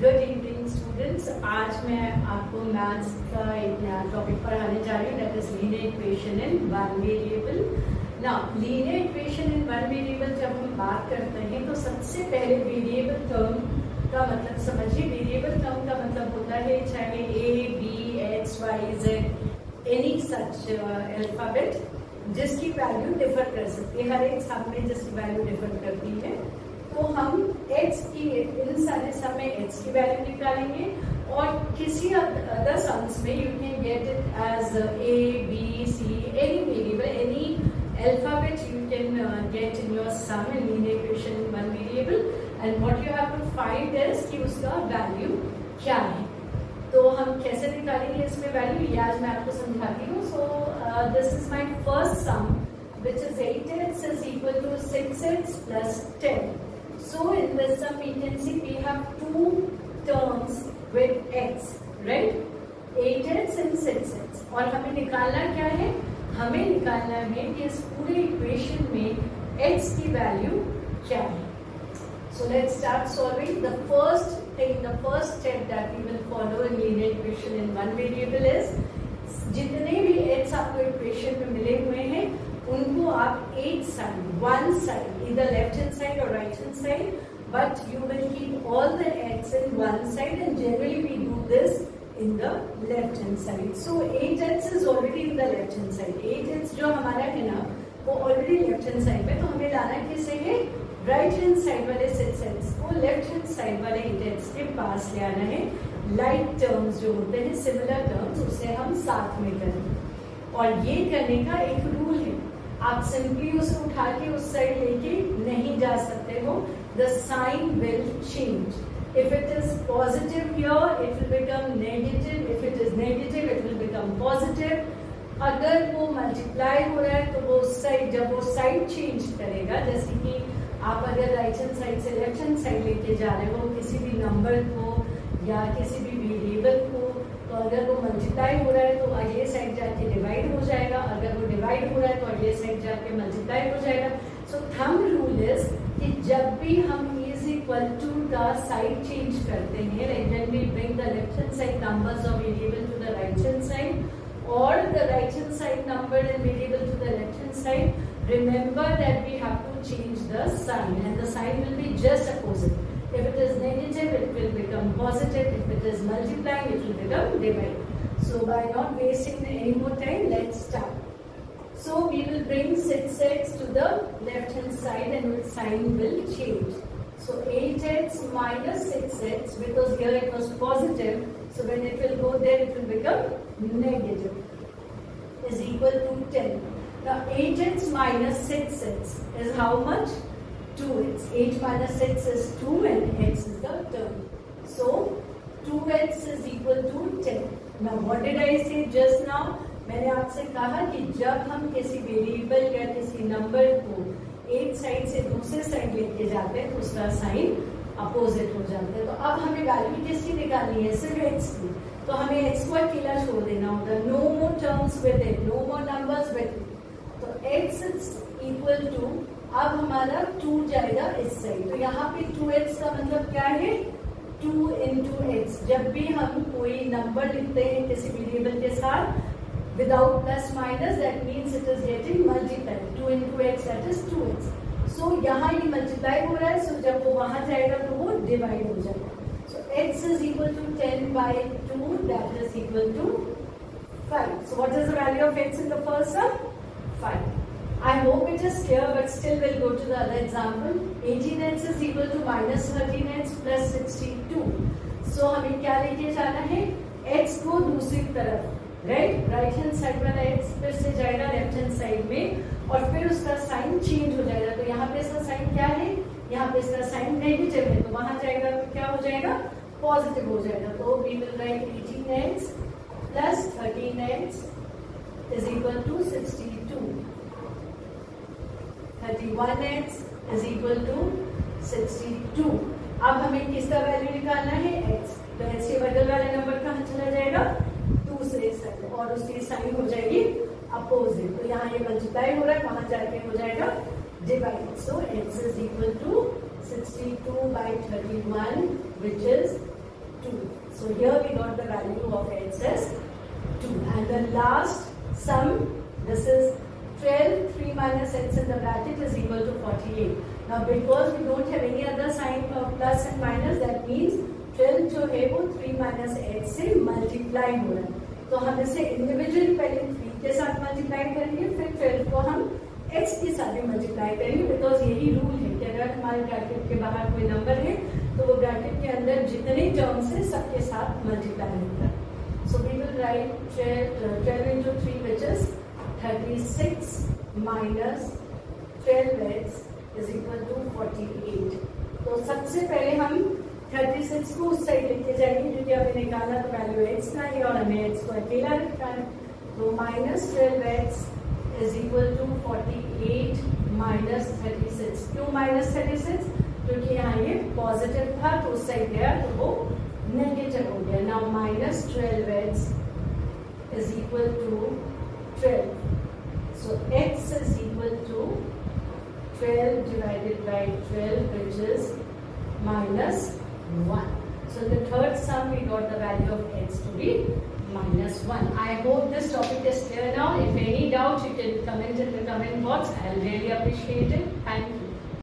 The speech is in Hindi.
गुड इवनिंग स्टूडेंट्स आज मैं आपको मैथ्स का एक नया टॉपिक पढ़ाने जा रही हूँ that is linear equation in one variable ना linear equation in one variable जब हम बात करते हैं तो सबसे पहले वेरिएबल टर्म का मतलब समझिए। वेरिएबल टर्म का मतलब होता है चाहे A B X Y Z any such alphabet जिसकी वैल्यू डिफर कर सकती है। हर एक सम में जिसकी वैल्यू डिफर करती है। तो हम h की इन सारे सब में h की वैल्यू निकालेंगे और किसी अदर सम्स में you can get it as A B C any variable any alphabet you can get in your sum in linear equation one variable and what you have to find is कि उसका वैल्यू क्या है। तो हम कैसे निकालेंगे इसमें वैल्यू ये आज मैं आपको समझाती हूँ। So this is my first sum which is eight its is equal to six So in wisdom patency we have two terms with x, right? Eight eights and six eights और हमें निकालना क्या है हमें निकालना है कि इस पूरे इक्वेशन में x की वैल्यू क्या है So let's start solving. The first thing, the first step that we will follow in linear equation in one variable is जितने भी x आपको इक्वेशन में मिले हुए हैं उनको आप 8 side, one side, either left hand side or right hand side, but you will keep all the eggs in one side and generally we do this in the left hand side. So eight eggs is already in the left hand side. Eight eggs जो हमारा है ना वो already left hand side पे तो हमें लाना किसे है राइट हैंड साइड वाले सिक्स एग्स को लेफ़्ट हैंड साइड वाले एट एग्स के पास ले आना है लाइक टर्म्स जो होते हैं सिमिलर टर्म्स उसे हम साथ में करें. और ये करने का एक रूल है आप सिंपली उसे उठा के उस साइड लेके नहीं जा सकते हो। The sign will change if it is positive here it will become negative if it is negative it will become positive अगर वो मल्टीप्लाई हो रहा है तो वो साइड जब वो साइड चेंज करेगा, जैसे कि आप अगर राइट हैंड साइड से लेफ़्ट हैंड साइड लेके जा रहे हो, किसी भी नंबर को या किसी भी वेरिएबल को तो अगर वो मल्टीप्लाई हो रहा है तो अगले साइड जाके डिवाइड हो जाएगा। अगर वो डिवाइड हो रहा है तो अगले साइड जाके मल्टीप्लाई हो जाएगा। सो थम रूल इज़ कि जब भी हम इज़ इक्वल टू का साइड चेंज करते हैं like when we bring the left hand side numbers of variable to the right hand side or the right hand side number and variable to the left hand side, remember that we have to change the sign and the sign will be just opposite. If it is negative, it will become positive. If it is multiplying, it will become divided. So by not wasting any more time, let's start. So we will bring 6x to the left hand side and sign will change. So 8x minus 6x because here it was positive. So when it will go there, it will become negative is equal to 10. Now 8x minus 6x is how much? 2x. 8 minus 6 is 2 and x is the term. So 2x is equal to 10. Now, what did I say just now? मैंने आपसे कहा कि जब हम किसी वेरिएबल या किसी नंबर को एक साइड से दूसरे साइड लेके जाते हैं तो उसका साइन अपोजिट हो जाता है तो अब हमें वैल्यू किसकी निकालनी है सिर्फ़ एक्स की तो हमें एक्स को अकेला छोड़ देना होता है no more terms with it no more numbers with it तो एक्स इज़ इक्वल टू अब हमारा टू जाएगा इस साइड तो यहाँ पे टू एक्स का मतलब क्या है? टू इंटू एक्स जब भी हम कोई नंबर लिखते हैं किसी वेरिएबल के साथ without plus minus that means it is getting multiply two into x that is two x so यहाँ ये मल्टीप्लाई हो रहा है सो so जब वो वहाँ जाएगा तो वो डिवाइड हो जाएगा। So x is equal to ten by two that is equal to five so what is the value of x in the first sum five I hope it is clear, but still we'll go to the other example. 18x is equal to minus 13x plus 62. So हमें क्या लेके जाना है? X को दूसरी तरफ़ राइट राइट हैंड साइड वाला x फिर से जाएगा लेफ़्ट हैंड साइड में और फिर उसका साइन चेंज हो जाएगा। तो यहाँ पे इसका साइन क्या है? यहाँ पे इसका साइन नेगेटिव है तो वहाँ जाएगा तो क्या हो जाएगा? पॉजिटिव हो जाएगा। तो we will write 18x plus 13x is equal to 62 31x is equal to 62 अब हमें किसका वैल्यू निकालना है? X. तो x के बगल वाला नंबर कहाँ चला जाएगा? दूसरे साइड और उसकी साइन हो जाएगी अपोजिट तो यहाँ ये मल्टीप्लाई हो रहा है वहाँ जाके हो जाएगा divide so x is equal to 62 by 31 which is So here we got the value of x as 2. And the last sum, this is 12, 3 minus x in the bracket is equal to 48. Now because we don't have any other sign of plus and minus, that means 12 जो है वो 3 minus x से multiply हो रहा है तो हम इसे individually पहले 3 के साथ multiply करेंगे फिर 12 को हम x के साथ भी multiply करेंगे because यही रूल है कि अगर हमारे ब्रैकेट के बाहर कोई नंबर है तो वो ब्रैकेट के अंदर जितने टर्म्स है सबके साथ multiply होगा So we will write 12 into 3 which is 36 minus 12 x is equal to 48 तो सबसे पहले हम 36 को उस साइड लेके जाएँगे क्योंकि अभी निकाला तो वैल्यू एक्स का ही और हमें एक्स को अकेला रखना है। तो minus twelve x is equal to forty eight minus thirty six क्यों माइनस थर्टी सिक्स क्योंकि यहाँ ये पॉजिटिव था तो उस साइड गया तो वो नेगेटिव हो गया। Now minus twelve x is equal to twelve So x is equal to 12 divided by 12 which is minus 1. So the third sum we got the value of x to be minus 1. I hope this topic is clear now. If any doubt you can comment in the comment box. I will really appreciate it. Thank you.